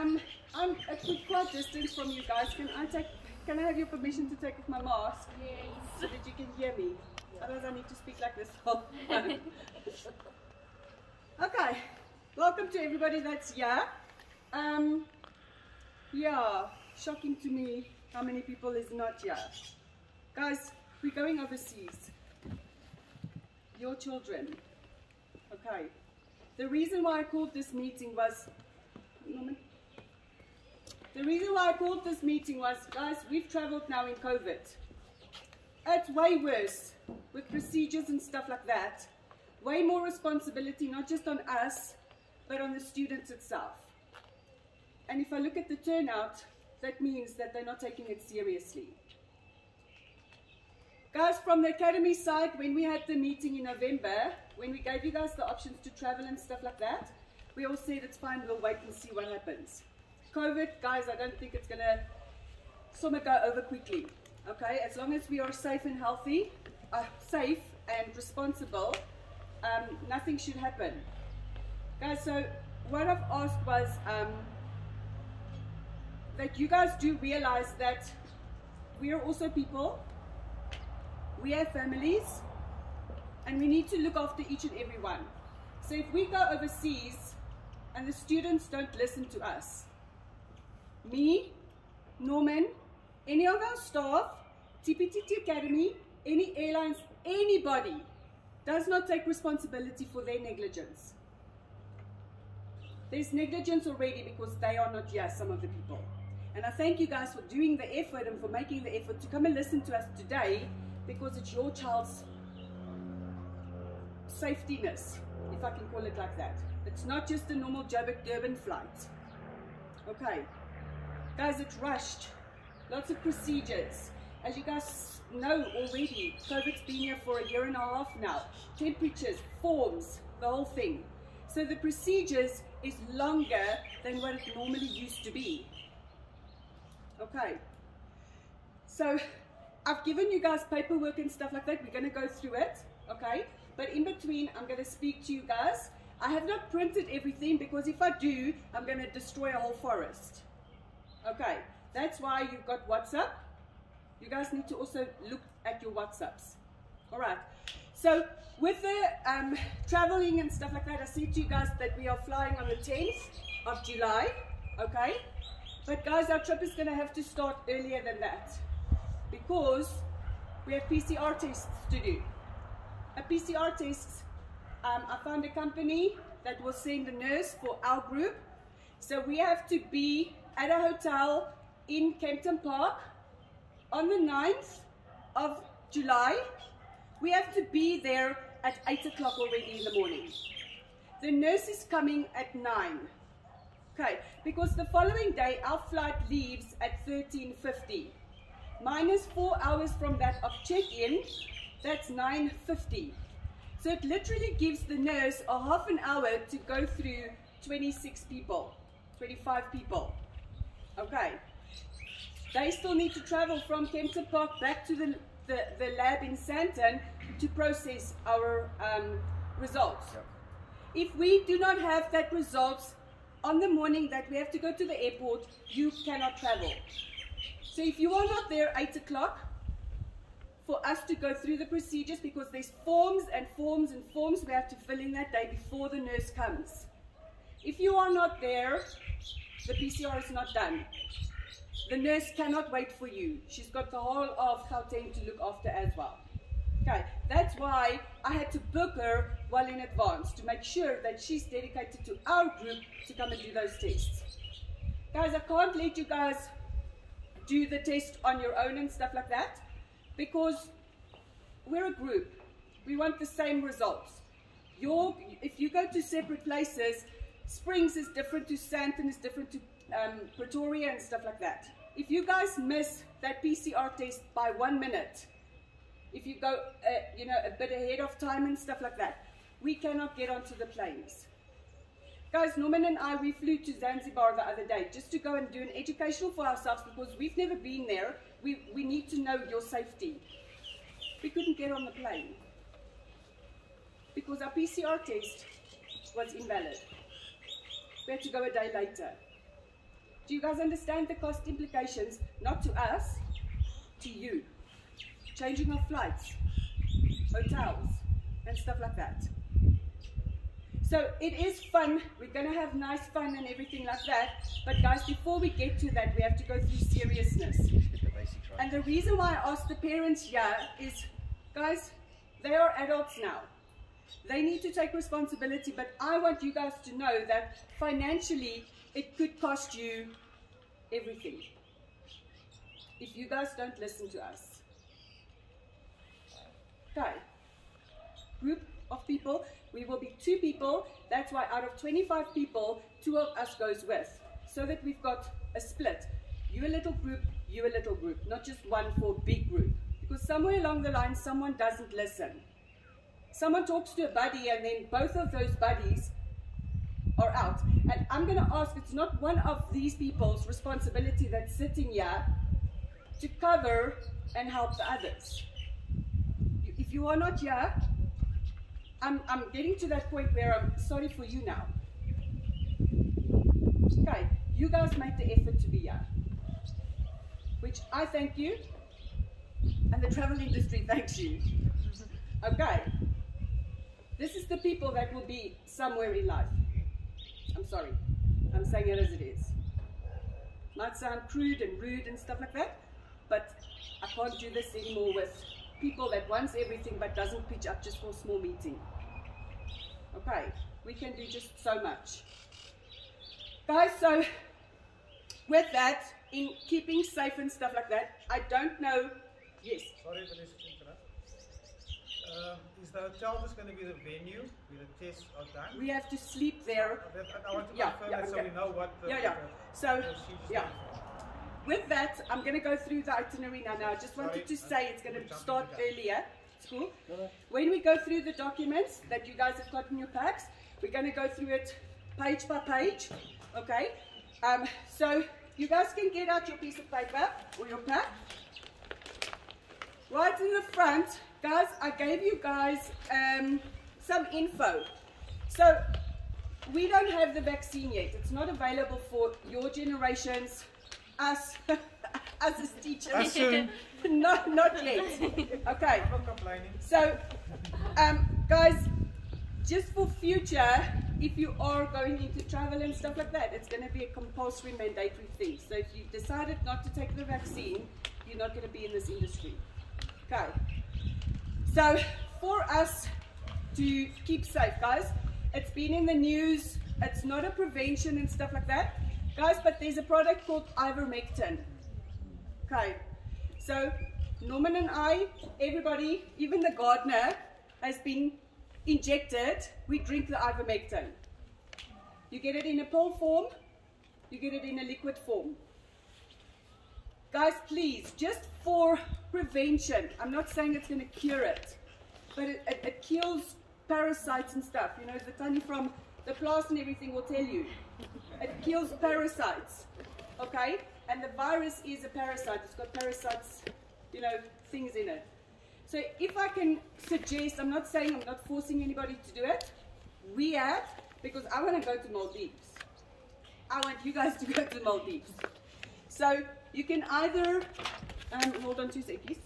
Um, I'm at a quite distance from you guys. Can I take? Can I have your permission to take off my mask so that you can hear me? Otherwise, I need to speak like this whole time. okay. Welcome to everybody that's here. Um, yeah, shocking to me how many people is not here. Guys, we're going overseas. Your children. Okay. The reason why I called this meeting was? The reason why I called this meeting was, guys, we've traveled now in COVID. It's way worse with procedures and stuff like that. Way more responsibility, not just on us, but on the students itself. And if I look at the turnout, that means that they're not taking it seriously. Guys, from the academy side, when we had the meeting in November, when we gave you guys the options to travel and stuff like that, we all said it's fine, we'll wait and see what happens. COVID, guys, I don't think it's going to summer go over quickly. Okay, as long as we are safe and healthy, uh, safe and responsible, um, nothing should happen. Guys, so what I've asked was um, that you guys do realize that we are also people, we have families, and we need to look after each and every one. So if we go overseas and the students don't listen to us, me, Norman, any of our staff, TPTT Academy, any airlines, anybody does not take responsibility for their negligence. There's negligence already because they are not here, some of the people. And I thank you guys for doing the effort and for making the effort to come and listen to us today because it's your child's safetyness, if I can call it like that. It's not just a normal Joburg Durban flight. Okay. Guys, it's rushed. Lots of procedures. As you guys know already, COVID's been here for a year and a half now. Temperatures, forms, the whole thing. So the procedures is longer than what it normally used to be. Okay. So I've given you guys paperwork and stuff like that. We're going to go through it. Okay. But in between, I'm going to speak to you guys. I have not printed everything because if I do, I'm going to destroy a whole forest. Okay. That's why you've got WhatsApp. You guys need to also look at your WhatsApps. All right. So with the um, traveling and stuff like that, I said to you guys that we are flying on the 10th of July. Okay. But guys, our trip is going to have to start earlier than that because we have PCR tests to do. A PCR test, um, I found a company that will send a nurse for our group. So we have to be at a hotel in Kempton Park on the 9th of July. We have to be there at 8 o'clock already in the morning. The nurse is coming at 9. Okay, because the following day our flight leaves at 13.50. Minus 4 hours from that of check-in, that's 9.50. So it literally gives the nurse a half an hour to go through 26 people, 25 people. Okay. They still need to travel from Kempton Park back to the, the, the lab in Sandton to process our um, results. Yep. If we do not have that results on the morning that we have to go to the airport, you cannot travel. So if you are not there 8 o'clock, for us to go through the procedures because there's forms and forms and forms we have to fill in that day before the nurse comes. If you are not there, the PCR is not done. The nurse cannot wait for you. She's got the whole of Gauteng to look after as well. Okay, that's why I had to book her well in advance to make sure that she's dedicated to our group to come and do those tests. Guys, I can't let you guys do the test on your own and stuff like that because we're a group. We want the same results. Your, if you go to separate places, Springs is different to Sandton is different to um, Pretoria and stuff like that. If you guys miss that PCR test by one minute, if you go, uh, you know, a bit ahead of time and stuff like that, we cannot get onto the planes. Guys, Norman and I, we flew to Zanzibar the other day just to go and do an educational for ourselves because we've never been there. We, we need to know your safety. We couldn't get on the plane because our PCR test was invalid. Had to go a day later. Do you guys understand the cost implications? Not to us, to you. Changing of flights, hotels, and stuff like that. So it is fun. We're going to have nice fun and everything like that. But guys, before we get to that, we have to go through seriousness. And the reason why I asked the parents here is, guys, they are adults now. They need to take responsibility, but I want you guys to know that financially, it could cost you everything if you guys don't listen to us. Okay. Group of people, we will be two people. That's why out of 25 people, two of us goes with. So that we've got a split. You a little group, you a little group. Not just one for big group. Because somewhere along the line, someone doesn't listen. Someone talks to a buddy and then both of those buddies are out. And I'm going to ask, it's not one of these people's responsibility that's sitting here to cover and help the others. If you are not here, I'm, I'm getting to that point where I'm sorry for you now. Okay, you guys made the effort to be here, which I thank you, and the travel industry thanks you. Okay, this is the people that will be somewhere in life. I'm sorry, I'm saying it as it is. Might sound crude and rude and stuff like that, but I can't do this anymore with people that wants everything but doesn't pitch up just for a small meeting. Okay, we can do just so much. Guys, so with that, in keeping safe and stuff like that, I don't know, yes? Sorry, Vanessa, to interrupt. Um, is the hotel just going to be the venue where the tests are done? We have to sleep there. Uh, that- I want to Yeah, confirm yeah, that so okay. we know what the, Yeah, yeah. the So, procedures yeah. With that, I'm going to go through the itinerary now. Now, I just wanted to Sorry, say it's going to start earlier. It's cool. When we go through the documents that you guys have got in your packs, we're going to go through it page by page. Okay? Um, so, you guys can get out your piece of paper or your pack. Right in the front, guys, I gave you guys um, some info. So, we don't have the vaccine yet. It's not available for your generations, us, us as teachers. Us soon. no, not yet. Okay. I'm not complaining. So, um, guys, just for future, if you are going into travel and stuff like that, it's going to be a compulsory mandatory thing. So if you decided not to take the vaccine, you're not going to be in this industry. Okay. So for us to keep safe, guys, it's been in the news. It's not a prevention and stuff like that, guys. But there's a product called ivermectin. Okay. So Norman and I, everybody, even the gardener, has been injected. We drink the ivermectin. You get it in a pill form. You get it in a liquid form. Guys, please, just for prevention, I'm not saying it's going to cure it, but it, it, it kills parasites and stuff. You know, the Tanya from the plant and everything will tell you. It kills parasites, okay? And the virus is a parasite. It's got parasites, you know, things in it. So if I can suggest, I'm not saying I'm not forcing anybody to do it. We have, because I want to go to Maldives. I want you guys to go to Maldives. So you can either, um, hold on two seconds.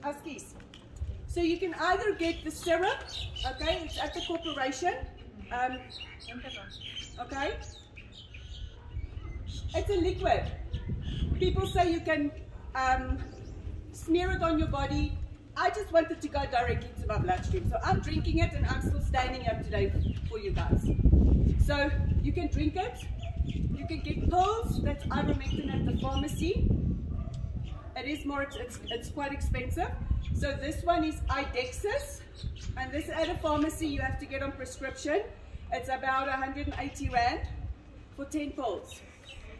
Huskies. So you can either get the syrup, okay, it's at the corporation, um, okay. It's a liquid. People say you can um, smear it on your body. I just wanted to go directly to my bloodstream. So I'm drinking it and I'm still standing up today for you guys. So you can drink it. You can get pills, that's ivermectin at the pharmacy. It is more, it's, it's quite expensive. So this one is Idexis, and this at a pharmacy you have to get on prescription. It's about 180 rand for 10 pills.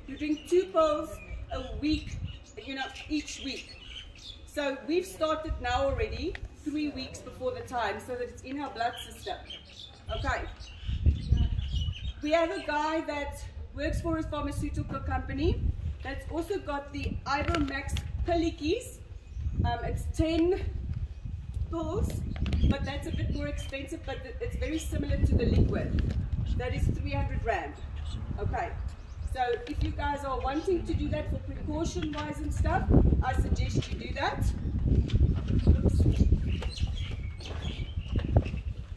You drink two pills a week, you know, each week. So we've started now already, three weeks before the time, so that it's in our blood system. Okay. We have a guy that works for a pharmaceutical company. that's also got the Ivermax Pillikis. Um, it's 10 pills, but that's a bit more expensive, but it's very similar to the liquid. That is 300 Rand. Okay. So if you guys are wanting to do that for precaution wise and stuff, I suggest you do that.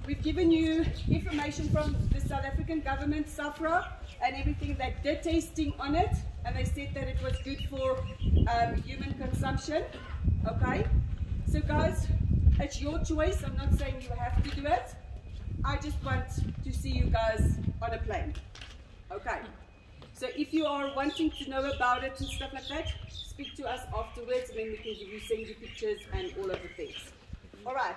We've given you information from the South African government, SAHPRA, and everything that did testing on it, and they said that it was good for um, human consumption. Okay? So guys, it's your choice. I'm not saying you have to do it. I just want to see you guys on a plane. Okay. So if you are wanting to know about it and stuff like that, speak to us afterwards and then we can give you, send you pictures and all of the things. All right.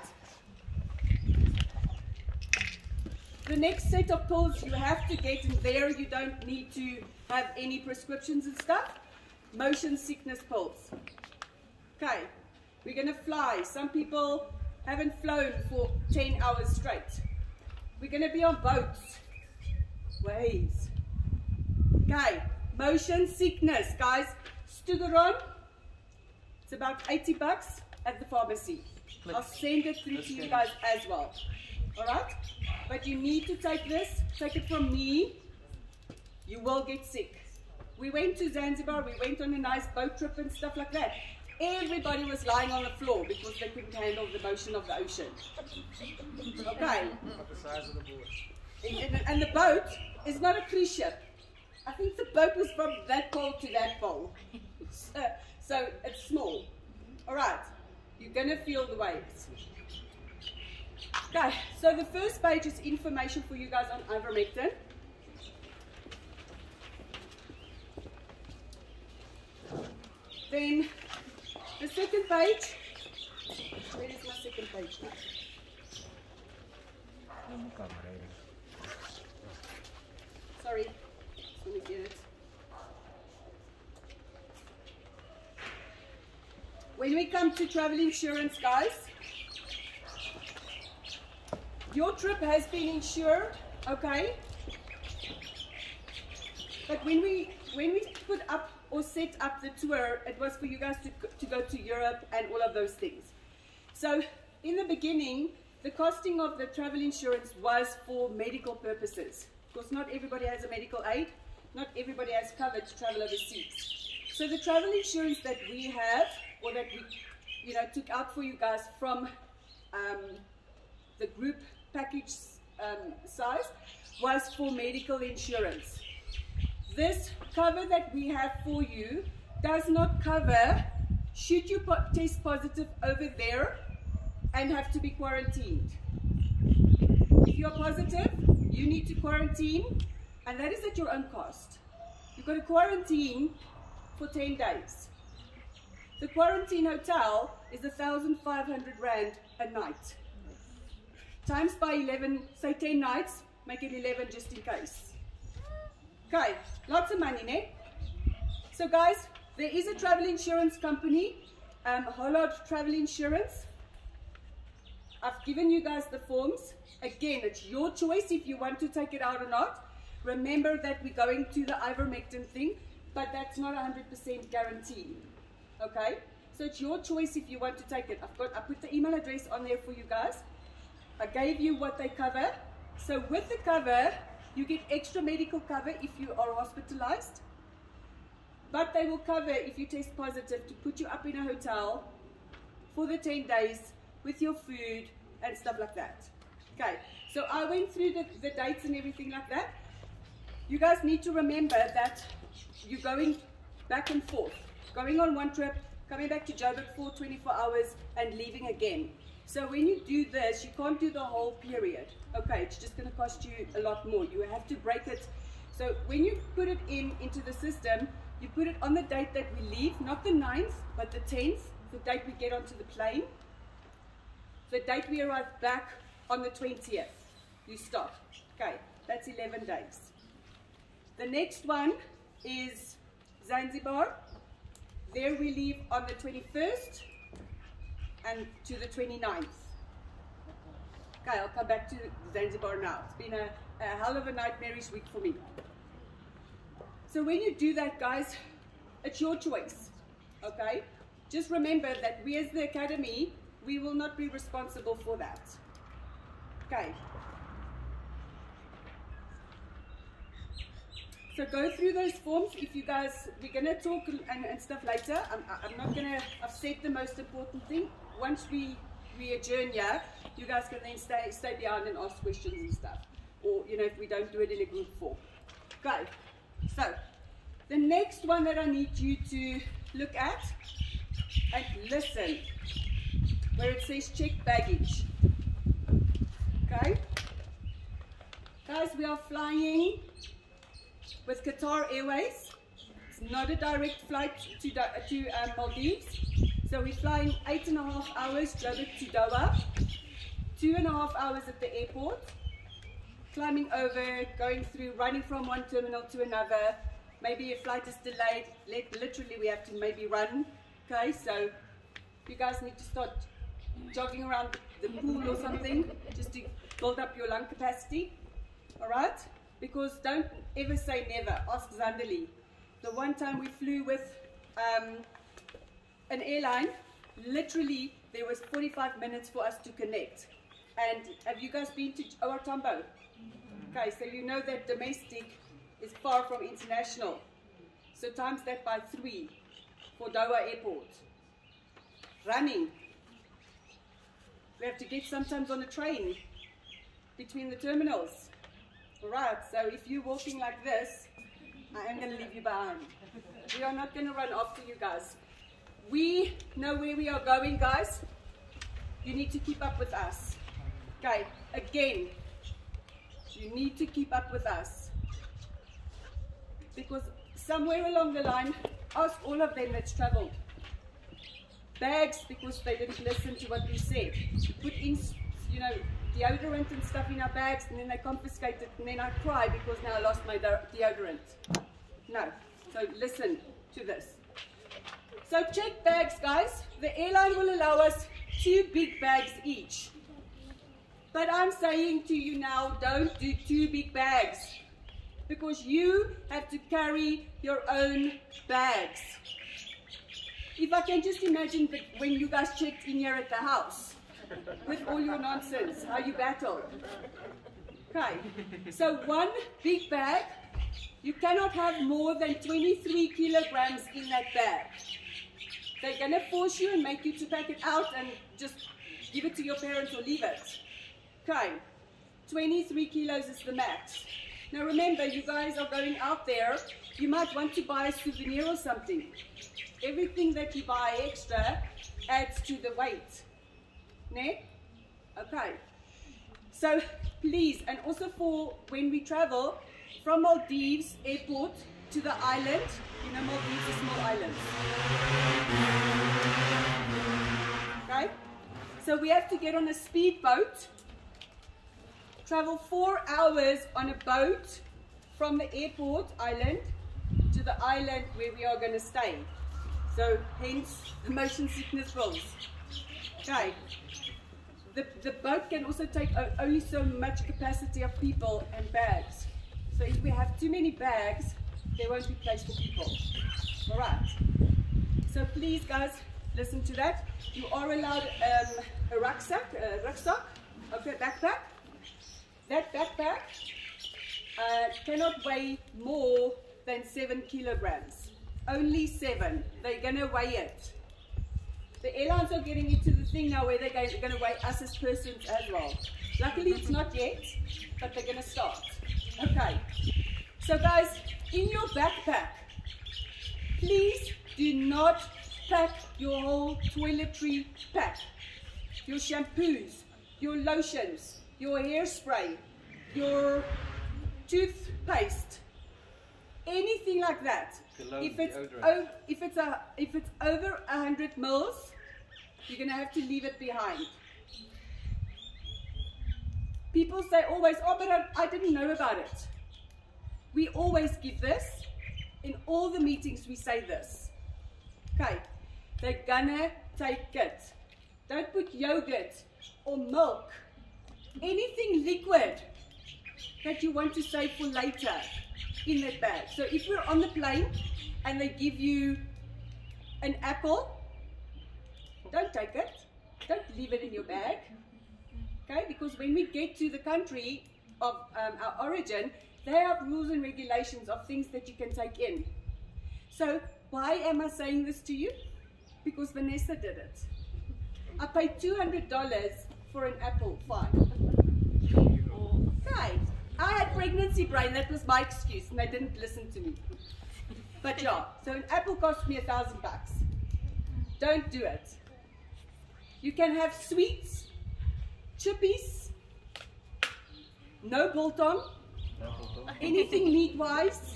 The next set of pills you have to get in there, you don't need to have any prescriptions and stuff. Motion sickness pills. Okay, we're going to fly. Some people haven't flown for 10 hours straight. We're going to be on boats, waves. Okay, motion sickness, guys. Stugeron, it's about 80 bucks at the pharmacy. I'll send it through to you guys as well. Alright? But you need to take this, take it from me. You will get sick. We went to Zanzibar, we went on a nice boat trip and stuff like that. Everybody was lying on the floor because they couldn't handle the motion of the ocean. Okay? the size of the boat. And, and the boat is not a cruise ship. I think the boat was from that pole to that pole. So, so it's small. All right. You're going to feel the waves. Okay, so the first page is information for you guys on ivermectin. Then the second page, where is my second page now? Sorry, let me get it. When we come to travel insurance, guys, your trip has been insured, okay? But when we when we put up or set up the tour, it was for you guys to, to go to Europe and all of those things. So in the beginning, the costing of the travel insurance was for medical purposes. Because not everybody has a medical aid, not everybody has covered to travel overseas. So the travel insurance that we have, or that we, you know, took out for you guys from um, the group package um, size, was for medical insurance. This cover that we have for you does not cover should you po test positive over there and have to be quarantined. If you're positive, you need to quarantine, and that is at your own cost. You've got to quarantine for 10 days. The quarantine hotel is 1,500 Rand a night. Times by 11, say 10 nights, make it 11 just in case. Okay, lots of money, ne? So guys, there is a travel insurance company, um, Hollard Travel Insurance. I've given you guys the forms. Again, it's your choice if you want to take it out or not. Remember that we're going to the ivermectin thing, but that's not 100% guaranteed. Okay? So it's your choice if you want to take it. I've got I put the email address on there for you guys. I gave you what they cover. So with the cover, you get extra medical cover if you are hospitalized. But they will cover if you test positive to put you up in a hotel for the 10 days with your food and stuff like that. Okay, so I went through the, the dates and everything like that. You guys need to remember that you're going back and forth, going on one trip, coming back to Joburg for 24 hours and leaving again. So when you do this, you can't do the whole period. Okay, it's just going to cost you a lot more. You have to break it. So when you put it in into the system, you put it on the date that we leave, not the 9th, but the 10th, the date we get onto the plane. The date we arrive back on the 20th, you stop. Okay, that's 11 days. The next one is Zanzibar. There we leave on the 21st and to the 29th. Okay, I'll come back to Zanzibar now. It's been a, a hell of a nightmarish week for me. So when you do that, guys, It's your choice. Okay? Just remember that we as the academy, we will not be responsible for that. Okay. So go through those forms. If you guys, we're going to talk and, and, stuff later. I'm, I'm not going to, I've said the most important thing. Once we, we adjourn here, you guys can then stay, stay behind and ask questions and stuff. Or, you know, if we don't do it in a group form. Okay. So, the next one that I need you to look at and listen, where it says check baggage. Okay? Guys, we are flying with Qatar Airways. It's not a direct flight to, to um, Maldives. So we're flying eight and a half hours Joburg to Doha, two and a half hours at the airport, climbing over, going through, running from one terminal to another. Maybe a flight is delayed. Literally, we have to maybe run. Okay, so you guys need to start jogging around the pool or something just to build up your lung capacity. All right? Because don't ever say never. Ask Zandali. The one time we flew with um, an airline, literally there was 45 minutes for us to connect. And have you guys been to OR Tambo? Okay, so you know that domestic is far from international. So times that by three for Doha Airport. Running. We have to get sometimes on a train between the terminals. Alright, so if you're walking like this, I am going to leave you behind. We are not going to run after you guys. We know where we are going, guys. You need to keep up with us. Okay, again, you need to keep up with us. Because somewhere along the line, ask all of them that's traveled. Bags, because they didn't listen to what we said. Put in, you know, deodorant and stuff in our bags and then they confiscate it and then I cry because now I lost my deodorant. No. So listen to this. So check bags, guys. The airline will allow us two big bags each. But I'm saying to you now, don't do two big bags because you have to carry your own bags. If I can just imagine that when you guys checked in here at the house, with all your nonsense, how you battle. Okay, so one big bag, you cannot have more than 23 kilograms in that bag. They're gonna force you and make you to pack it out and just give it to your parents or leave it. Okay, 23 kilos is the max. Now remember, you guys are going out there, you might want to buy a souvenir or something. Everything that you buy extra adds to the weight. Okay. So please, and also for when we travel from Maldives airport to the island, you know Maldives is small island. Okay? So we have to get on a speedboat, travel four hours on a boat from the airport island to the island where we are going to stay. So hence the motion sickness bills. Okay the, the boat can also take only so much capacity of people and bags. So if we have too many bags, there won't be place for people. All right. So please, guys, listen to that. You are allowed um, a rucksack, a rucksack, okay, backpack. That backpack uh, cannot weigh more than seven kilograms. Only seven. They're gonna weigh it. The airlines are getting into the thing now where they're going, they're going to weigh us as persons as well. Luckily, it's not yet, but they're going to start. Okay. So, guys, in your backpack, please do not pack your whole toiletry pack. Your shampoos, your lotions, your hairspray, your toothpaste, anything like that. If it's, if it's a if it's over a hundred mils, you're going to have to leave it behind. People say always, oh, but I, I didn't know about it. We always give this. In all the meetings, we say this. Okay, they're gonna take it. Don't put yogurt or milk, anything liquid that you want to save for later in that bag. So if we're on the plane and they give you an apple, don't take it. Don't leave it in your bag. Okay, because when we get to the country of um, our origin, they have rules and regulations of things that you can take in. So why am I saying this to you? Because Vanessa did it. I paid $200 for an apple fine. Okay, I had pregnancy brain, that was my excuse, and they didn't listen to me. But yeah, so an apple cost me a thousand bucks. Don't do it. You can have sweets, chippies, no biltong, anything meat-wise,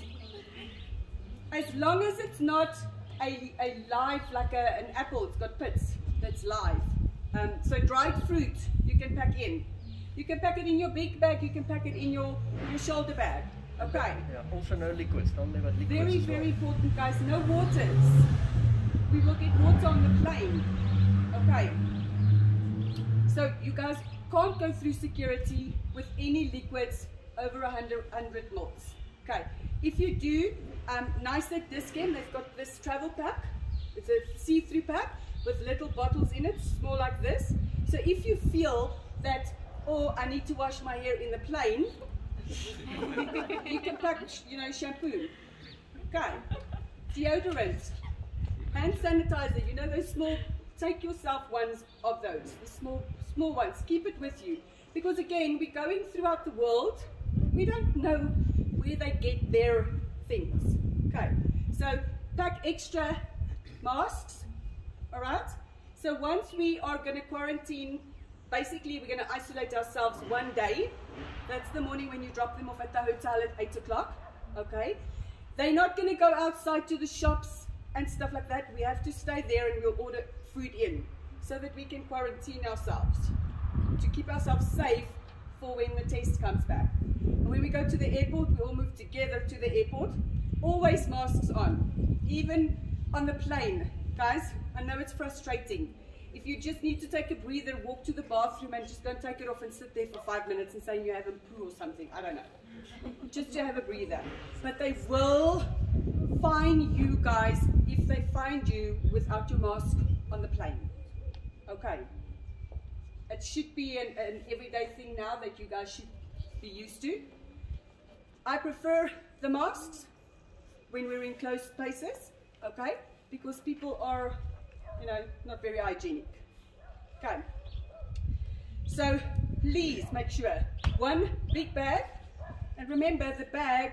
as long as it's not a, a live, like a, an apple, it's got pits, that's live. Um, so dried fruit, you can pack in. You can pack it in your big bag, you can pack it in your, your shoulder bag. Okay. Yeah, also no liquids. Don't leave liquids. Very, well. very important, guys. No waters. We will get water on the plane. Okay. So you guys can't go through security with any liquids over 100, 100 mils. Okay. If you do, um, nice at Dis-Chem, they've got this travel pack. It's a see-through pack with little bottles in it, small like this. So if you feel that, oh, I need to wash my hair in the plane, you can pack, you know, shampoo. Okay. Deodorant. Hand sanitizer. You know those small, take yourself ones of those. The small, small ones. Keep it with you. Because again, we're going throughout the world. We don't know where they get their things. Okay. So pack extra masks. All right. So once we are going to quarantine, basically we're going to isolate ourselves one day. That's the morning when you drop them off at the hotel at 8 o'clock. Okay? They're not going to go outside to the shops and stuff like that. We have to stay there and we'll order food in so that we can quarantine ourselves to keep ourselves safe for when the test comes back. And when we go to the airport, we all move together to the airport. Always masks on, even on the plane. Guys, I know it's frustrating. If you just need to take a breather, walk to the bathroom and just don't take it off and sit there for five minutes and say you have a poo or something. I don't know. just to have a breather. But they will fine you guys if they find you without your mask on the plane. Okay. It should be an, an everyday thing now that you guys should be used to. I prefer the masks when we're in closed places, okay? Because people are you know, not very hygienic. Okay. So please make sure one big bag, and remember the bag,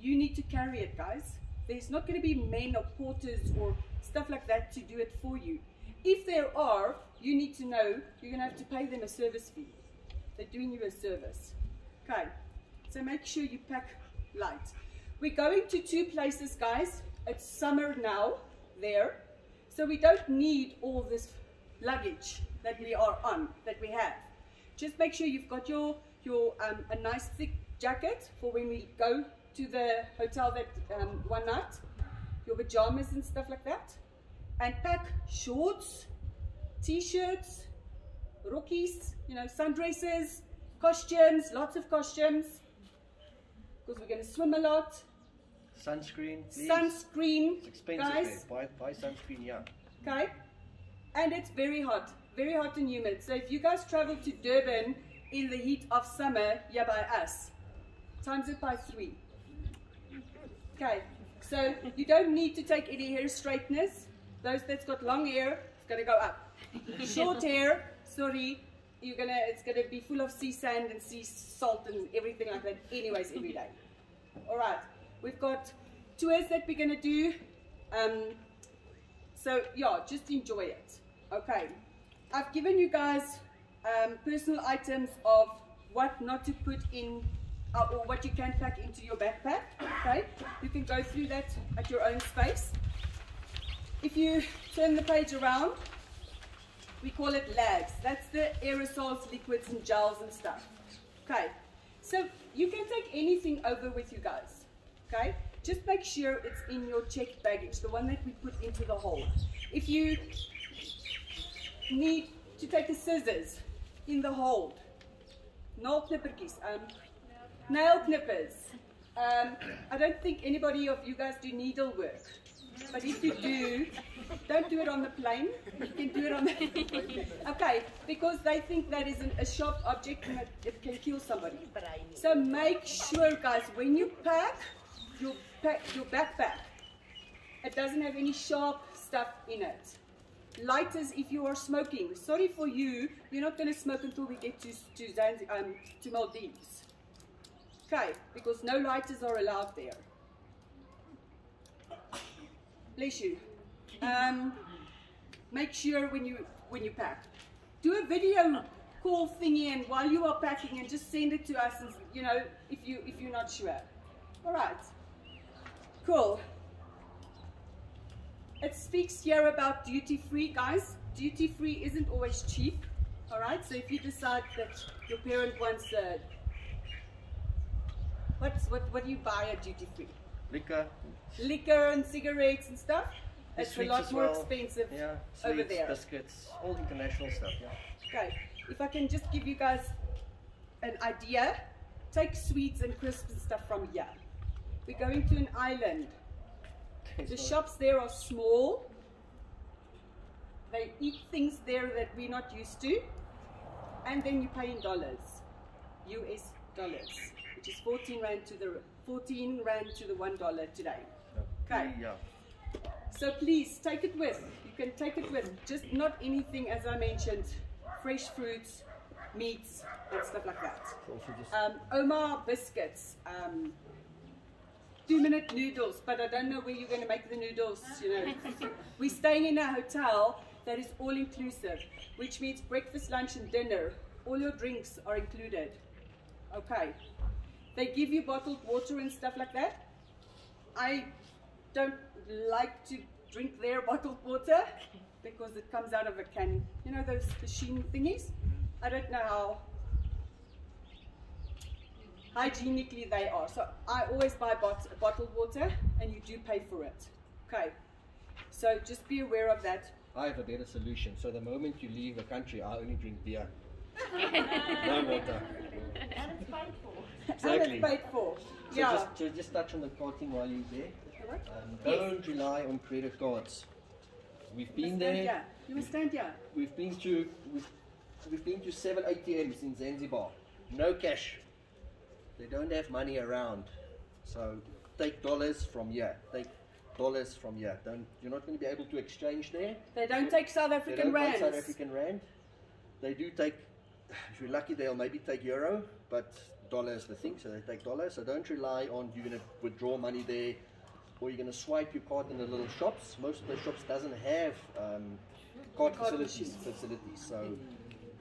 you need to carry it, guys. There's not going to be men or porters or stuff like that to do it for you. If there are, you need to know you're going to have to pay them a service fee. They're doing you a service. Okay. So make sure you pack light. We're going to two places, guys. It's summer now there. So we don't need all this luggage that we are on, that we have. Just make sure you've got your, your um, a nice thick jacket for when we go to the hotel that um, one night, your pajamas and stuff like that. And pack shorts, t-shirts, rookies, you know, sundresses, costumes, lots of costumes, because we're going to swim a lot. Sunscreen, please. Sunscreen, It's expensive. guys. Buy, buy sunscreen, yeah. Okay? And it's very hot, very hot and humid. So if you guys travel to Durban in the heat of summer, yeah, by us, times it by three. Okay, so you don't need to take any hair straighteners. Those that's got long hair, it's gonna go up. Short hair, sorry, you're gonna, it's gonna be full of sea sand and sea salt and everything like that anyways every day. All right, we've got tours that we're gonna do. Um, so yeah, just enjoy it. Okay, I've given you guys um, personal items of what not to put in uh, or what you can pack into your backpack. Okay, you can go through that at your own space. If you turn the page around, we call it lags. That's the aerosols, liquids and gels and stuff. Okay, so you can take anything over with you guys. Okay, just make sure it's in your checked baggage, the one that we put into the hole. If you need to take the scissors in the hold, nail knippertjies, um, nail knippers, Um, I don't think anybody of you guys do needlework. But if you do, don't do it on the plane. You can do it on the. okay, because they think that is an, a sharp object and it, can kill somebody. So make sure, guys, when you pack your, pack your backpack, it doesn't have any sharp stuff in it. Lighters if you are smoking. Sorry for you, you're not going to smoke until we get to, to, um, to Maldives. Okay, because no lighters are allowed there. Bless you. Um, make sure when you when you pack, do a video call thingy, and while you are packing, and just send it to us. And you know, if you if you're not sure. All right. Cool. It speaks here about duty free, guys. Duty free isn't always cheap. All right. So if you decide that your parent wants a What's, what, what do you buy at duty free? Liquor. Liquor and cigarettes and stuff? The It's a lot more well. expensive Yeah. over Sweets, there. biscuits, all international stuff. Yeah. Okay, if I can just give you guys an idea, take sweets and crisps and stuff from here. We're going to an island. The shops there are small. They eat things there that we're not used to. And then you pay in dollars. US dollars. Which is 14 rand to the 14 rand to the one dollar today. Okay. Yeah. So please take it with. You can take it with. Just not anything, as I mentioned, fresh fruits, meats, and stuff like that. Um, Omar biscuits, um, two minute noodles, but I don't know where you're going to make the noodles. You know, we're staying in a hotel that is all inclusive, which means breakfast, lunch, and dinner. All your drinks are included. Okay. They give you bottled water and stuff like that. I don't like to drink their bottled water because it comes out of a can. You know those machine thingies? I don't know how hygienically they are. So I always buy bot- bottled water and you do pay for it. Okay. So just be aware of that. I have a better solution. So the moment you leave the country, I only drink beer. No water. And it's paid for. Exactly. And it's paid for. So yeah. just, to just touch on the card thing while you're there. Um, don't rely on credit cards. We've been must there. stand here. You must stand here. We've been to we've, we've been to seven ATMs in Zanzibar. No cash. They don't have money around. So take dollars from here. Take dollars from here. Don't you're not going to be able to exchange there. They don't take South They African don't want. South African rand. They do take if you're lucky they'll maybe take euro, but dollar is the thing, so they take dollars. So don't rely on you're gonna withdraw money there or you're gonna swipe your card in the little shops. Most of the shops doesn't have um, card, Card facilities facilities. So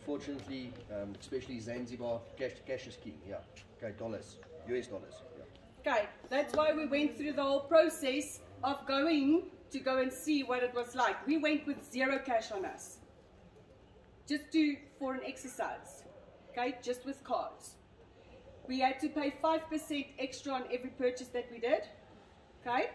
fortunately, um, especially Zanzibar, cash cash is king, yeah. Okay, dollars. US dollars. Yeah. Okay, that's why we went through the whole process of going to go and see what it was like. We went with zero cash on us. Just do for an exercise. Okay, just with cards. We had to pay 5% extra on every purchase that we did. Okay?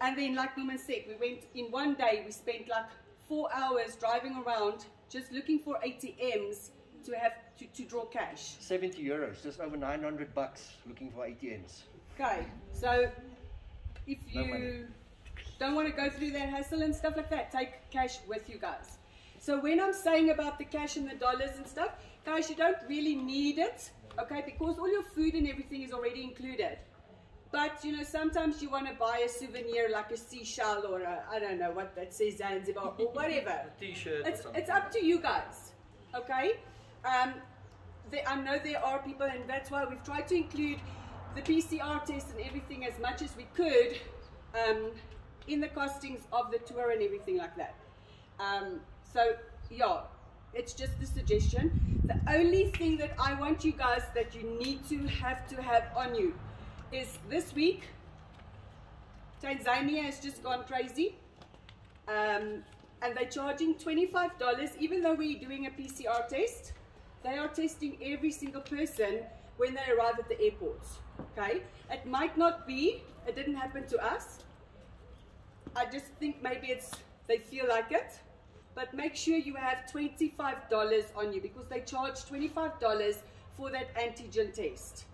And then like Norman said, we went in one day, we spent like four hours driving around just looking for ATMs to have to, to draw cash. 70 euros, just over 900 bucks looking for ATMs. Okay, so if No you don't want to go through that hassle and stuff like that, take cash with you guys. So when I'm saying about the cash and the dollars and stuff, guys, you don't really need it, okay, because all your food and everything is already included. But you know, sometimes you want to buy a souvenir like a seashell or a, I don't know what that says Zanzibar or whatever. T-shirt. It's, it's up to you guys, okay? Um, I know there are people, and that's why we've tried to include the PCR test and everything as much as we could um, in the costings of the tour and everything like that. Um, so, yeah, it's just a suggestion. The only thing that I want you guys that you need to have to have on you is this week, Tanzania has just gone crazy. Um, and they're charging $25 even though we're doing a PCR test. They are testing every single person when they arrive at the airports. Okay? It might not be, it didn't happen to us. I just think maybe it's they feel like it. But make sure you have $25 on you because they charge $25 for that antigen test.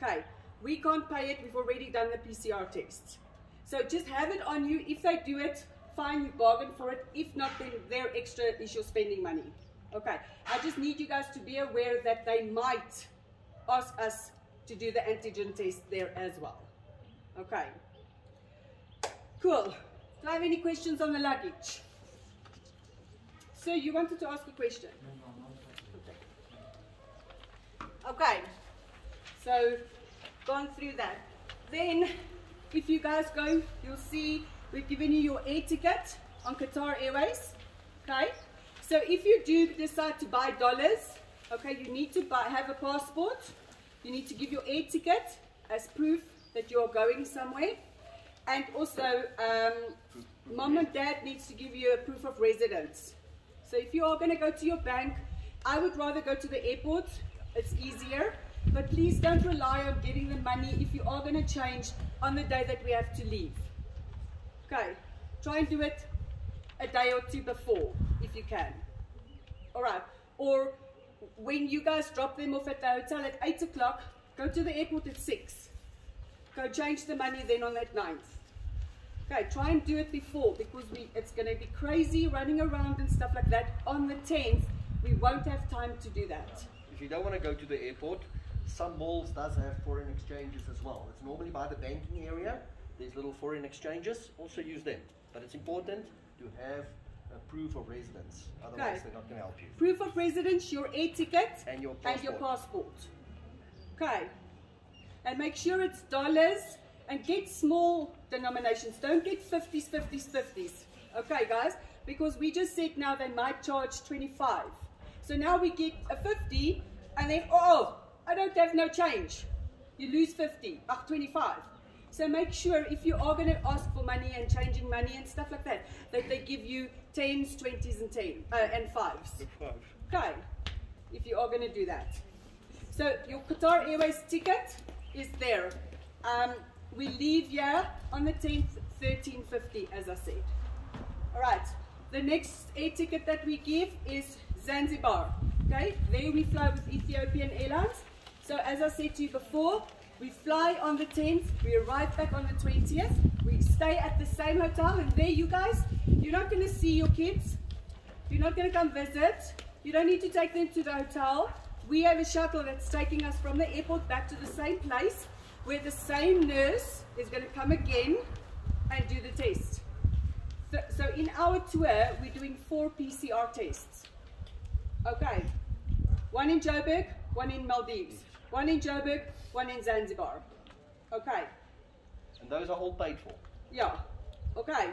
Okay. We can't pay it. We've already done the PCR test. So just have it on you. If they do it, fine, you bargain for it. If not, then their extra is your spending money. Okay. I just need you guys to be aware that they might ask us to do the antigen test there as well. Okay. Cool. Do I have any questions on the luggage? So you wanted to ask a question? Okay. So gone through that. Then if you guys go, you'll see we've given you your air ticket on Qatar Airways. Okay. So if you do decide to buy dollars, okay, you need to buy, have a passport. You need to give your air ticket as proof that you're going somewhere. And also, um, mom and dad needs to give you a proof of residence. So if you are going to go to your bank, I would rather go to the airport. It's easier. But please don't rely on getting the money if you are going to change on the day that we have to leave. Okay, try and do it a day or two before if you can. All right. Or when you guys drop them off at the hotel at 8 o'clock, go to the airport at 6. Go change the money then on that ninth. Okay, try and do it before because we it's going to be crazy running around and stuff like that. On the 10th, we won't have time to do that. If you don't want to go to the airport, some malls does have foreign exchanges as well. It's normally by the banking area. There's little foreign exchanges. Also use them. But it's important to have a proof of residence. Otherwise, Okay. they're not going to help you. Proof of residence, your air ticket, And your passport. and your passport. passport. Okay. And make sure it's dollars and get small denominations. Don't get 50s, 50s, 50s. Okay, guys? Because we just said now they might charge 25. So now we get a 50 and then, oh, I don't have no change. You lose 50, ah, 25. So make sure if you are going to ask for money and changing money and stuff like that, that they give you 10s, 20s, and 10 uh, and 5s. Okay, if you are going to do that. So your Qatar Airways ticket is there. Um, we leave here on the 10th, 13.50 as I said. All right, the next air ticket that we give is Zanzibar. Okay, there we fly with Ethiopian Airlines. So as I said to you before, we fly on the 10th, we arrive back on the 20th, we stay at the same hotel, and there you guys, you're not going to see your kids, you're not going to come visit. You don't need to take them to the hotel. We have a shuttle that's taking us from the airport back to the same place where the same nurse is going to come again and do the test. So, so in our tour, we're doing four PCR tests. Okay. One in Joburg, one in Maldives. One in Joburg, one in Zanzibar. Okay. And those are all paid for. Yeah. Okay.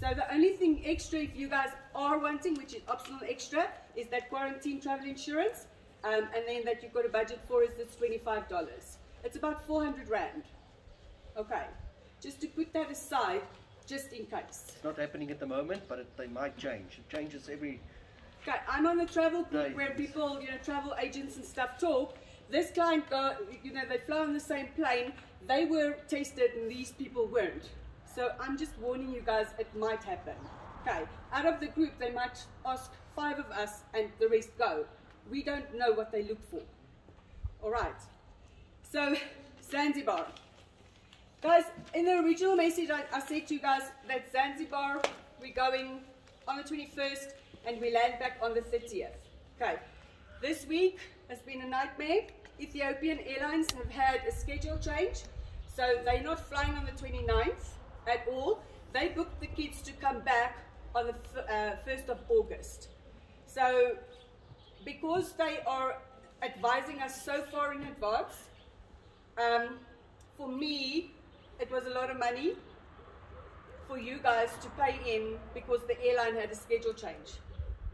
So the only thing extra, if you guys are wanting, which is optional extra, is that quarantine travel insurance, um, and then that you've got a budget for is this twenty-five dollars. It's about four hundred rand. Okay. Just to put that aside, just in case. It's not happening at the moment, but it, they might change. It changes every. Okay, I'm on the travel group where people, you know, travel agents and stuff talk. This client got, you know, they fly on the same plane. They were tested and these people weren't. So I'm just warning you guys, it might happen. Okay, out of the group, they might ask five of us and the rest go. We don't know what they look for. All right. So, Zanzibar. Guys, in the original message, I, I said to you guys that Zanzibar, we're going on the 21st and we land back on the 30th. Okay, this week has been a nightmare. Ethiopian Airlines have had a schedule change, so they're not flying on the 29th at all. They booked the kids to come back on the uh, 1st of August. So, because they are advising us so far in advance, um, for me, it was a lot of money for you guys to pay in because the airline had a schedule change.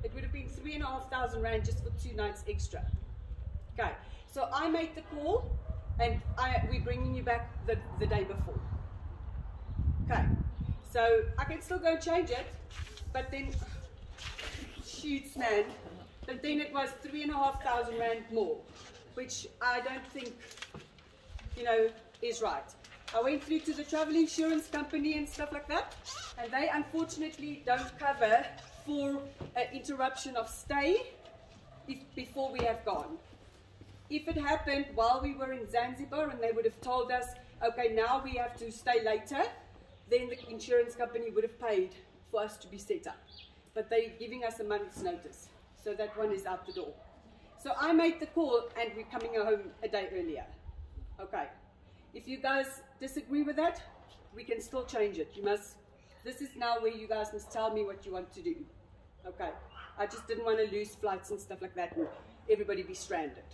It would have been three and a half thousand rand just for two nights extra. Okay, so I made the call, and I, we're bringing you back the, the day before. Okay, so I can still go change it, but then shoots, man. But then it was three and a half thousand rand more, which I don't think, you know, is right. I went through to the travel insurance company and stuff like that, and they unfortunately don't cover for an interruption of stay if, before we have gone. If it happened while we were in Zanzibar and they would have told us, okay, now we have to stay later, then the insurance company would have paid for us to be set up. But they're giving us a month's notice. So that one is out the door. So I made the call and we're coming home a day earlier. Okay. If you guys disagree with that, we can still change it. You must, this is now where you guys must tell me what you want to do. Okay. I just didn't want to lose flights and stuff like that and everybody be stranded.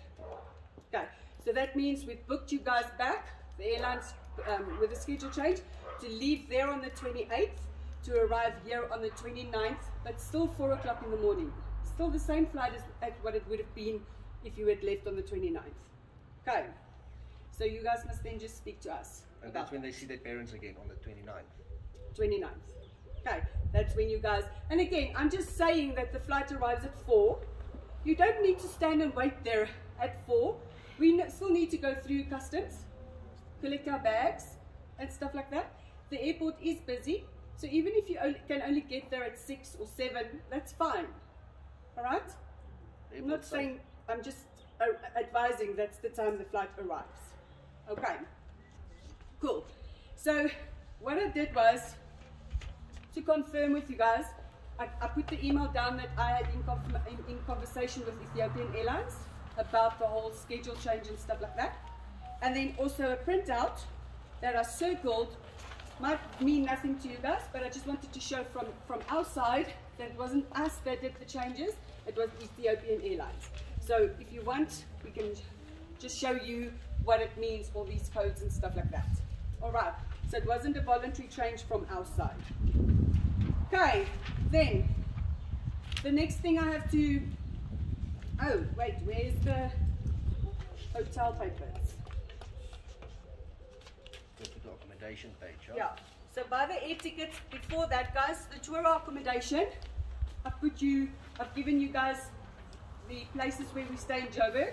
Okay. So that means we've booked you guys back, the airlines um, with a schedule change, to leave there on the 28th, to arrive here on the 29th, but still 4 o'clock in the morning. Still the same flight as, as what it would have been if you had left on the 29th. Okay. So you guys must then just speak to us. And that's when they see their parents again on the 29th. 29th. Okay, that's when you guys, and again, I'm just saying that the flight arrives at 4. You don't need to stand and wait there at 4. We n- still need to go through customs, collect our bags, and stuff like that. The airport is busy, so even if you only, can only get there at 6 or 7, that's fine. Alright? I'm not saying, I'm just uh, advising that's the time the flight arrives. Okay. Cool. So, what I did was to confirm with you guys, I, I put the email down that I had in, in, in conversation with Ethiopian Airlines about the whole schedule change and stuff like that. And then also a printout that I circled might mean nothing to you guys, but I just wanted to show from, from our side that it wasn't us that did the changes, it was Ethiopian Airlines. So if you want, we can just show you what it means, all these codes and stuff like that. All right, so it wasn't a voluntary change from our side. Okay, then the next thing I have to. Oh, wait, where's the hotel papers? Go the accommodation page. huh? Yeah. So by the tickets. Before that, guys, the tour accommodation. I've put you. I've given you guys the places where we stay in Joburg,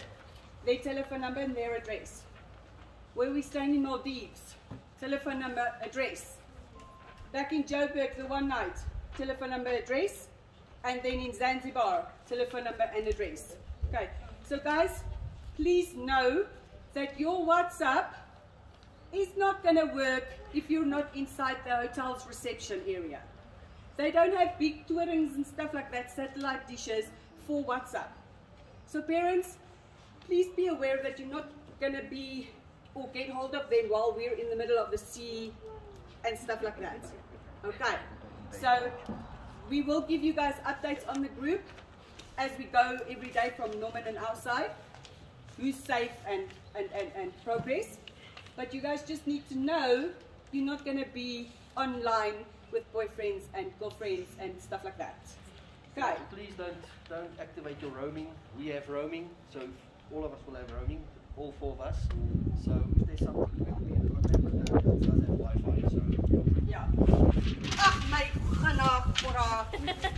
their telephone number and their address. Where we staying in Maldives, telephone number, address. Back in Joburg the one night, telephone number, address, and then in Zanzibar, telephone number and address. Okay. So guys, please know that your WhatsApp is not going to work if you're not inside the hotel's reception area. They don't have big tourings and stuff like that, satellite dishes for WhatsApp. So parents, please be aware that you're not going to be or get hold of them while we're in the middle of the sea and stuff like that. Okay. So we will give you guys updates on the group as we go every day from Norman and outside. Who's safe and, and, and, and progress. But you guys just need to know you're not going to be online with boyfriends and girlfriends and stuff like that. Okay. Please don't don't activate your roaming. We have roaming, so all of us will have roaming, all four of us. So if there's something we will be in contact with them. It does have Wi-Fi, so Yeah. Ach, my genach, Cora.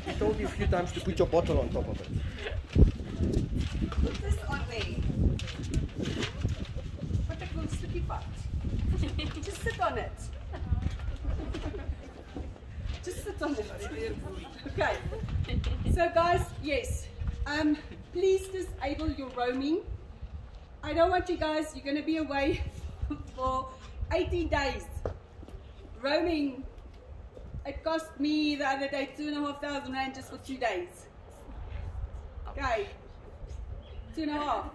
I told you a few times to put your bottle on top of it. Put this on there. Put a good sticky part. Just sit on it. Just sit on it. Okay. So guys, yes. Um, please disable your roaming. I don't want you guys, you're gonna be away for 18 days. Roaming. It cost me the other day two and a half thousand rand just for two days. Okay. Two and a half.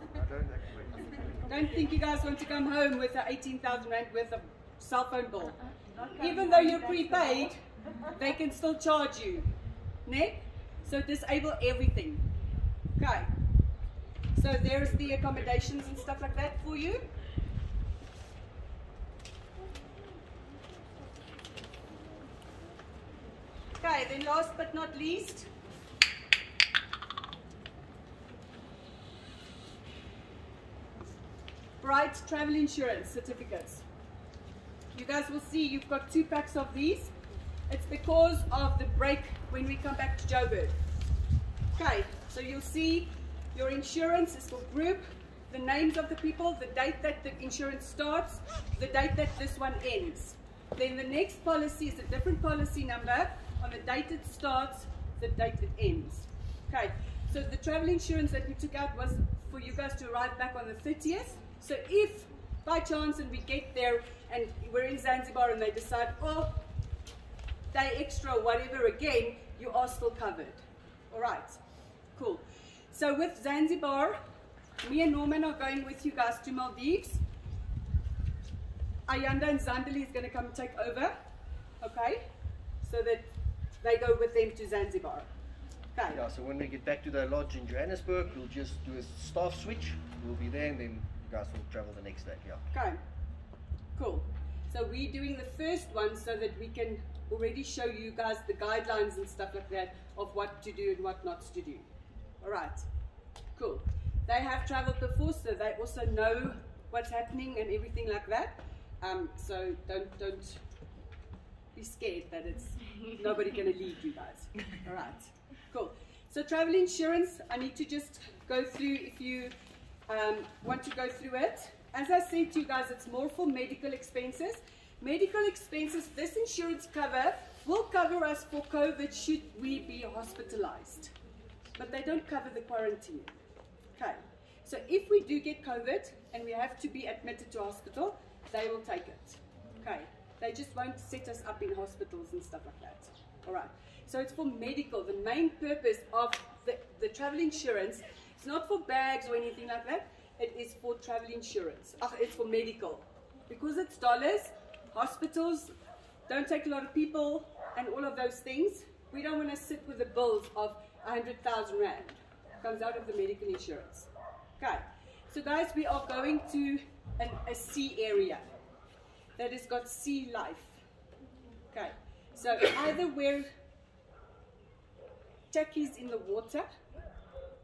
I don't think you guys want to come home with a 18,000 rand worth of cell phone bill. Even though you're prepaid, they can still charge you. Ne? So disable everything. Okay. So there's the accommodations and stuff like that for you. Okay, then last but not least, Bright travel insurance certificates. You guys will see you've got two packs of these. It's because of the break when we come back to Joburg. Okay, so you'll see your insurance is for group, the names of the people, the date that the insurance starts, the date that this one ends. Then the next policy is a different policy number on the date it starts, the date it ends. Okay, so the travel insurance that we took out was for you guys to arrive back on the 30th. So if by chance and we get there and we're in Zanzibar and they decide, oh, day extra whatever again, you are still covered. All right, cool. So with Zanzibar, me and Norman are going with you guys to Maldives. Ayanda and Zandali is going to come take over, okay? So that they go with them to Zanzibar. Okay. Yeah, so when we get back to the lodge in Johannesburg, we'll just do a staff switch. We'll be there and then you guys will travel the next day. Yeah. Okay. Cool. So we're doing the first one so that we can already show you guys the guidelines and stuff like that of what to do and what not to do. All right. Cool. They have traveled before, so they also know what's happening and everything like that. Um, so don't don't be scared that it's nobody gonna lead you guys. All right. Cool. So travel insurance, I need to just go through if you um, want to go through it. As I said to you guys, it's more for medical expenses. Medical expenses, this insurance cover will cover us for COVID should we be hospitalized. But they don't cover the quarantine. Okay. So if we do get COVID and we have to be admitted to hospital, they will take it. Okay. They just won't set us up in hospitals and stuff like that. All right. So it's for medical. The main purpose of the, the travel insurance, it's not for bags or anything like that. It is for travel insurance. Oh, it's for medical. Because it's dollars, hospitals don't take a lot of people and all of those things. We don't want to sit with the bills of 100,000 Rand. Comes out of the medical insurance. Okay. So guys, we are going to an, a sea area that has got sea life. Okay. So either wear tackies in the water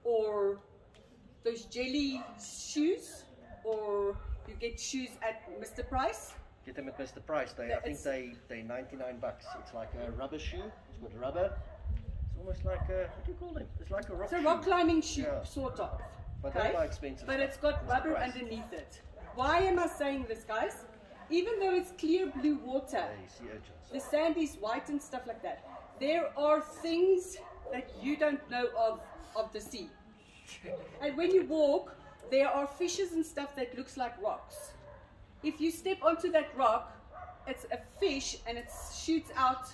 or those jelly shoes or you get shoes at Mr. Price. Get them at Mr. Price. They, I think they they 99 bucks. It's like a rubber shoe. It's got rubber. It's almost like a what do you call them? It's like a rock. It's a rock climbing shoe, Yeah. sort of. But they're expensive But stuff. it's got rubber underneath it. Why am I saying this, guys? Even though it's clear blue water, the sand is white and stuff like that. There are things that you don't know of of the sea. And when you walk, there are fishes and stuff that looks like rocks. If you step onto that rock, it's a fish and it shoots out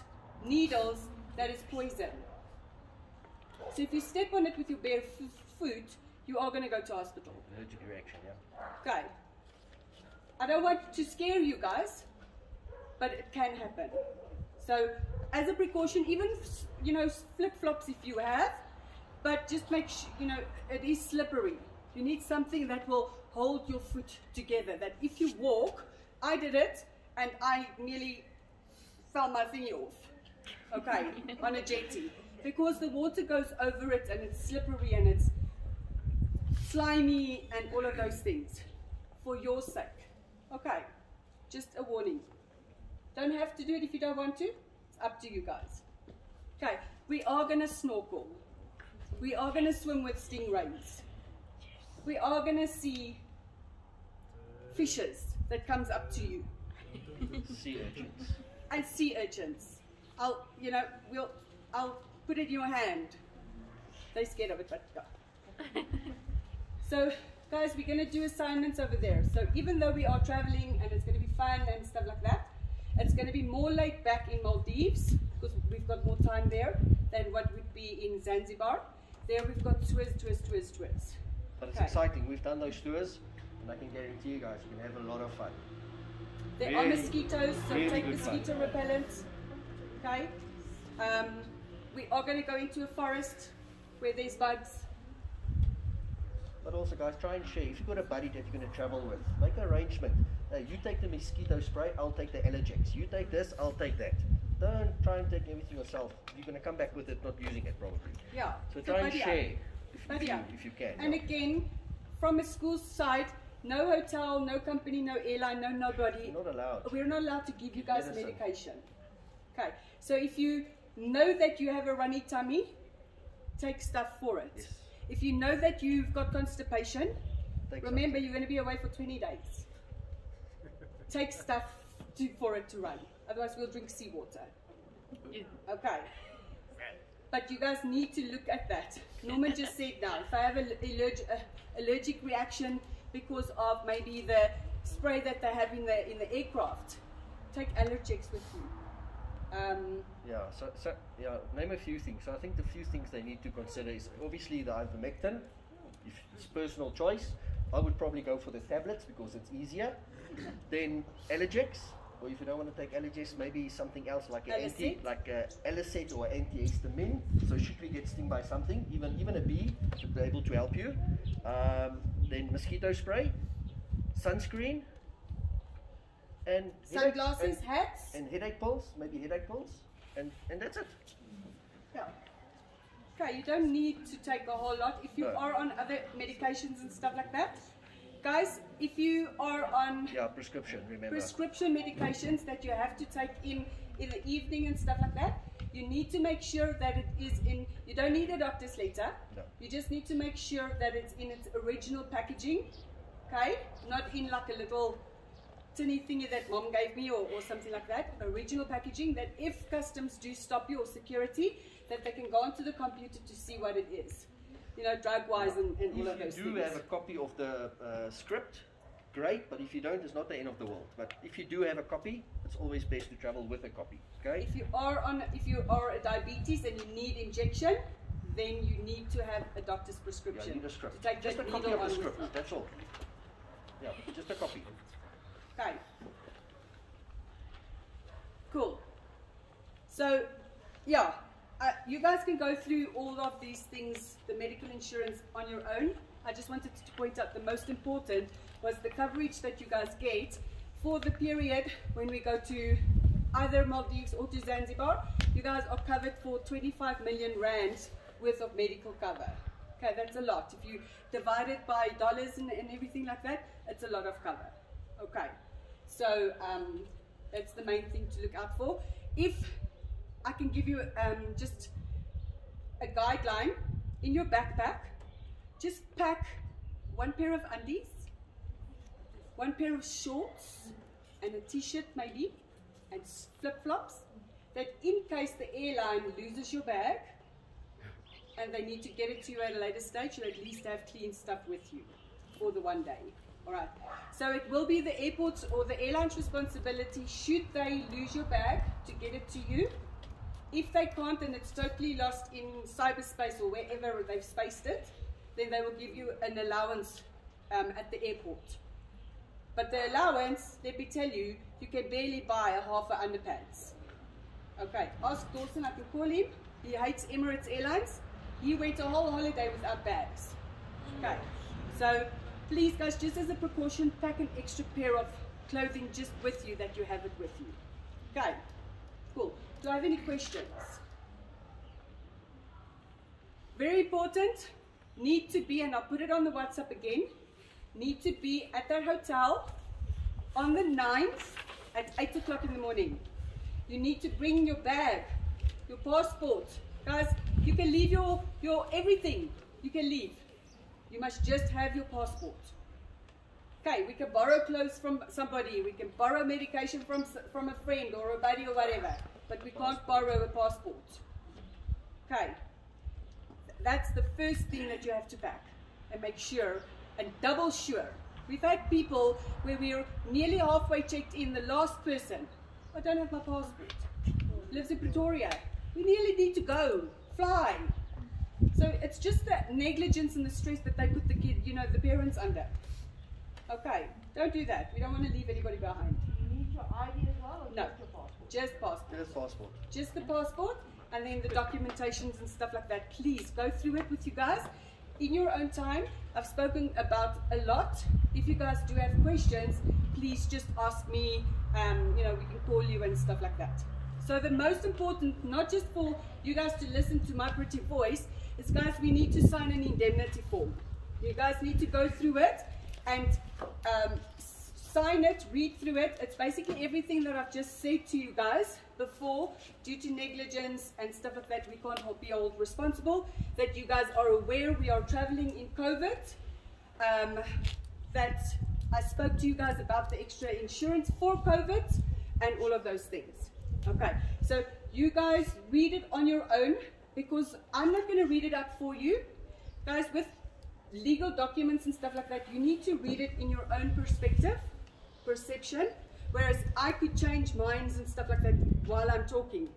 needles that is poison. So if you step on it with your bare foot, you are going to go to hospital. Allergic reaction. Yeah. Okay. I don't want to scare you guys, but it can happen. So, as a precaution, even you know flip flops if you have, but just make sure you know it is slippery. You need something that will hold your foot together. That if you walk, I did it and I nearly fell my thingy off. Okay, on a jetty because the water goes over it and it's slippery and it's slimy and all of those things for your sake. Okay, just a warning. Don't have to do it if you don't want to. It's up to you guys. Okay, we are going to snorkel. We are going to swim with stingrays. We are going to see fishes that comes up to you Sea urchins. and sea urchins. I'll, you know, we'll, I'll put it in your hand. They're scared of it, but yeah. so, guys, we're going to do assignments over there. So, even though we are traveling and it's going to be fun and stuff like that, it's going to be more laid back in Maldives because we've got more time there than what would be in Zanzibar. There we've got tours, tours, tours, tours. But it's Okay. exciting. We've done those tours, and I can guarantee you guys, you can have a lot of fun. There are mosquitoes, so really take good fun. mosquito repellent. Okay. Um, we are going to go into a forest where there's bugs. But also, guys, try and share. If you've got a buddy that you're going to travel with, make an arrangement. Hey, you take the mosquito spray, I'll take the Allergex. You take this, I'll take that. Don't try and take everything yourself. You're going to come back with it not using it, probably. Yeah. So try and share if, if, Buddy you, if you can. And yeah. again, from a school side, no hotel, no company, no airline, no nobody. You're not allowed. We're not allowed to give you guys Medicine. medication. Okay. So if you know that you have a runny tummy, take stuff for it. Yes. If you know that you've got constipation, Take remember something. you're going to be away for 20 days. Take stuff to, for it to run. Otherwise, we'll drink seawater. Okay. But you guys need to look at that. Norman just said now, if I have an allerg- uh, allergic reaction because of maybe the spray that they have in the in the aircraft, take allergex with you. Um, Yeah, so, so yeah, name a few things. So I think the few things they need to consider is obviously the ivermectin. If it's personal choice, I would probably go for the tablets because it's easier. then Allergex, or if you don't want to take Allergex, maybe something else like an anti, like a Alicet or antihistamine. So should we get stung by something, even even a bee should be able to help you. Um, then mosquito spray, sunscreen, and sunglasses, and- hats. and headache pills, maybe headache pills, and and that's it. Yeah. Okay, you don't need to take a whole lot. If you No. are on other medications and stuff like that, guys, if you are on Yeah, prescription. Remember. prescription medications that you have to take in in the evening and stuff like that, you need to make sure that it is in. You don't need a doctor's letter. No. You just need to make sure that it's in its original packaging. Okay, not in like a little tinny thingy that mom gave me or, or something like that. Original packaging that if customs do stop you or security, that they can go onto the computer to see what it is. You know, drug wise and, and all of those things. If you do have a copy of the uh, script, great. But if you don't, it's not the end of the world. But if you do have a copy, it's always best to travel with a copy. Okay. If you are on, if you are a diabetes and you need injection, then you need to have a doctor's Yeah, prescription you need a script. to take Just a copy of the script. That's all. Yeah, just a copy. Okay. Cool. So, yeah, uh, you guys can go through all of these things, the medical insurance on your own. I just wanted to point out the most important was the coverage that you guys get for the period when we go to either Maldives or to Zanzibar. You guys are covered for 25 million rands worth of medical cover. Okay, that's a lot. If you divide it by dollars and, and everything like that, it's a lot of cover. Okay, so um, that's the main thing to look out for. If I can give you um, just a guideline in your backpack, just pack one pair of undies, one pair of shorts, and a t-shirt maybe, and flip-flops. That in case the airline loses your bag, and they need to get it to you at a later stage, you at least have clean stuff with you for the one day. All right. So it will be the airport's or the airline's responsibility should they lose your bag to get it to you. If they can't and it's totally lost in cyberspace or wherever they've spaced it, then they will give you an allowance um, at the airport. But the allowance, let me tell you, you can barely buy a half a underpants. Okay, ask Dawson, I can call him. He hates Emirates Airlines. He went a whole holiday without bags. Okay, so please, guys, just as a precaution, pack an extra pair of clothing just with you that you have it with you. Okay, cool. Do I have any questions? Very important, need to be, and I'll put it on the WhatsApp again, need to be at that hotel on the 9th at 8 o'clock in the morning. You need to bring your bag, your passport. Guys, you can leave your, your everything. You can leave. You must just have your passport. Okay, we can borrow clothes from somebody. We can borrow medication from, from a friend or a buddy or whatever. But we can't borrow a passport. Okay. That's the first thing that you have to pack. And make sure and double sure. We've had people where we're nearly halfway checked in, the last person. I don't have my passport. Lives in Pretoria. We nearly need to go. Fly. So it's just that negligence and the stress that they put the kid, you know, the parents under. Okay, don't do that. We don't want to leave anybody behind. You need your ID as well or No. just your passport? Just passport. Just passport. Just the passport and then the documentations and stuff like that. Please go through it with you guys in your own time. I've spoken about a lot. If you guys do have questions, please just ask me. Um, you know, we can call you and stuff like that. So the most important, not just for you guys to listen to my pretty voice, is guys, we need to sign an indemnity form. You guys need to go through it and um, sign it, read through it. It's basically everything that I've just said to you guys before, due to negligence and stuff like that, we can't be held responsible. That you guys are aware we are traveling in COVID. Um, that I spoke to you guys about the extra insurance for COVID and all of those things. Okay, so you guys read it on your own. Because I'm not going to read it out for you. Guys, with legal documents and stuff like that, you need to read it in your own perspective, perception, whereas I could change minds and stuff like that while I'm talking.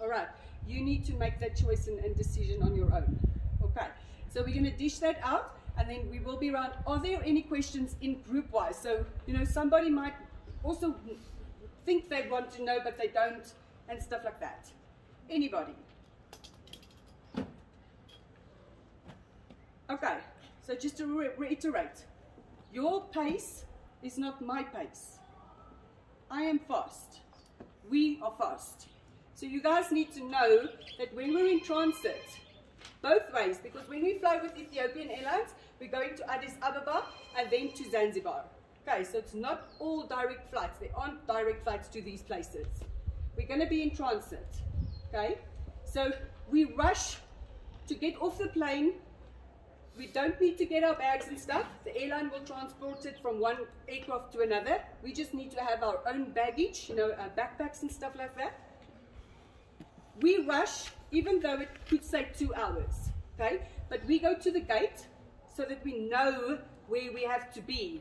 All right, you need to make that choice and, and decision on your own. Okay, so we're going to dish that out and then we will be around. Are there any questions in group wise? So, you know, somebody might also think they want to know but they don't and stuff like that. Anybody? Okay, so just to re reiterate, your pace is not my pace. I am fast. We are fast. So you guys need to know that when we're in transit, both ways, because when we fly with Ethiopian Airlines, we're going to Addis Ababa and then to Zanzibar. Okay, so it's not all direct flights. There aren't direct flights to these places. We're going to be in transit. Okay, so we rush to get off the plane. We don't need to get our bags and stuff. The airline will transport it from one aircraft to another. We just need to have our own baggage, you know, our backpacks and stuff like that. We rush, even though it could say two hours, okay? But we go to the gate so that we know where we have to be.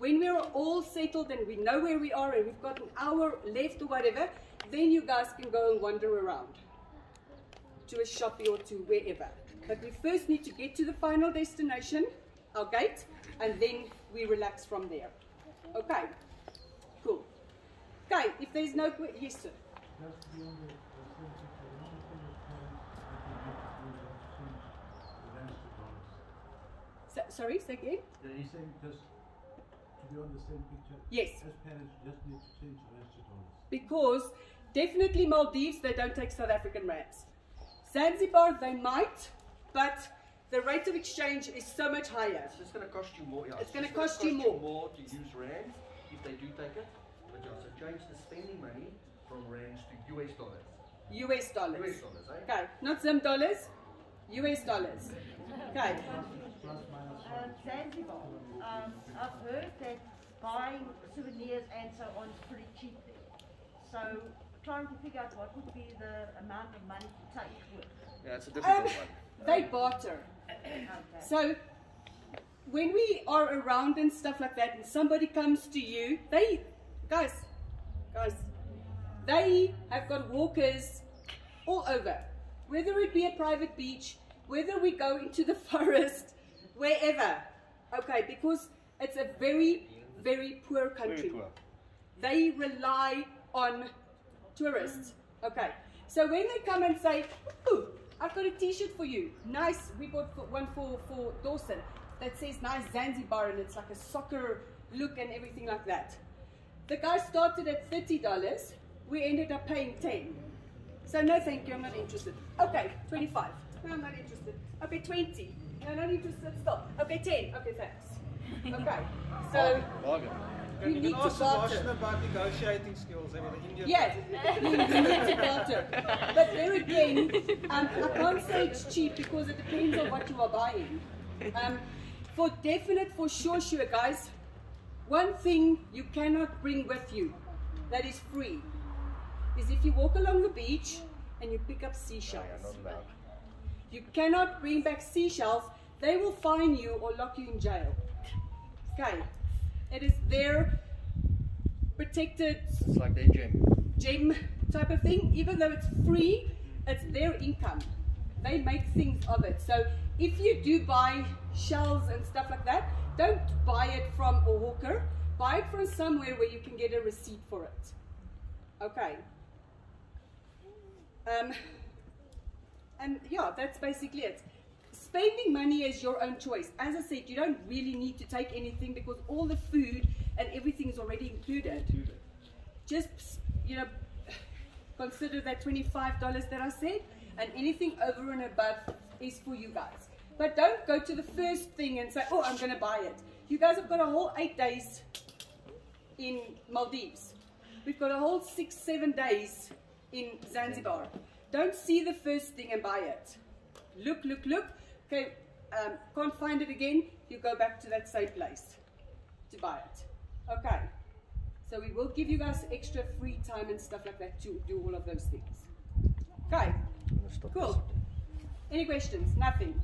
When we're all settled and we know where we are and we've got an hour left or whatever, then you guys can go and wander around to a shoppy or to wherever. But we first need to get to the final destination, our gate, and then we relax from there. Okay, cool. Okay, if there's no yes sir. Just beyond the the same picture, one thing is time that you need to do is change the rents to dollars. So, sorry, say again. Yeah, he's saying just to be on the same picture. Yes. As parents, just need to change the rents to dollars. Because definitely Maldives, they don't take South African rands. Zanzibar, they might, but the rate of exchange is so much higher. It's going to cost you more. Yeah, It's gonna just cost you more. more to use rands if they do take it. But yeah, so change the spending money from rands to US dollars. US dollars. US dollars, eh? Okay, not Zim dollars, US dollars. Okay, Plus Uh, Zanzibar, um, I've heard that buying souvenirs and so on is pretty cheap there. So trying to figure out what would be the amount of money to take with. Yeah, it's a um, difficult one. They barter. Okay. So when we are around and stuff like that, and somebody comes to you, they, guys, guys, they have got walkers all over. Whether it be a private beach, whether we go into the forest, wherever. Okay, because it's a very, very poor country. Very poor. They rely on tourists. Okay. So when they come and say, Ooh, I've got a t-shirt for you. Nice. We bought one for, for Dawson that says nice Zanzibar and it's like a soccer look and everything like that. The guy started at $30. We ended up paying 10 So no thank you, I'm not interested. Okay, 25 No, I'm not interested. Okay, 20 No, I'm not interested still. Okay, 10 Okay, thanks. Okay, so Bargain. you You need can to ask Sebastian barter. about negotiating skills and the Indian. Yes, you, you need to barter. But there again, um, I can't say it's cheap because it depends on what you are buying. Um, for definite, for sure, sure, guys, one thing you cannot bring with you that is free is if you walk along the beach and you pick up seashells. Not allowed. You cannot bring back seashells. They will fine you or lock you in jail. Okay. It is their protected It's like their gym. gem type of thing. Even though it's free, it's their income. They make things of it. So if you do buy shells and stuff like that, don't buy it from a hawker. Buy it from somewhere where you can get a receipt for it. Okay. Um, and yeah, that's basically it. Spending money is your own choice. As I said, you don't really need to take anything because all the food and everything is already included. Just, you know, consider that $25 that I said, and anything over and above is for you guys. But don't go to the first thing and say, oh, I'm going to buy it. You guys have got a whole eight days in Maldives. We've got a whole six, seven days in Zanzibar. Don't see the first thing and buy it. Look, look, look. Okay, um, can't find it again. You go back to that same place to buy it. Okay. So we will give you guys extra free time and stuff like that to do all of those things. Okay, I'm gonna stop cool. Any questions? Nothing.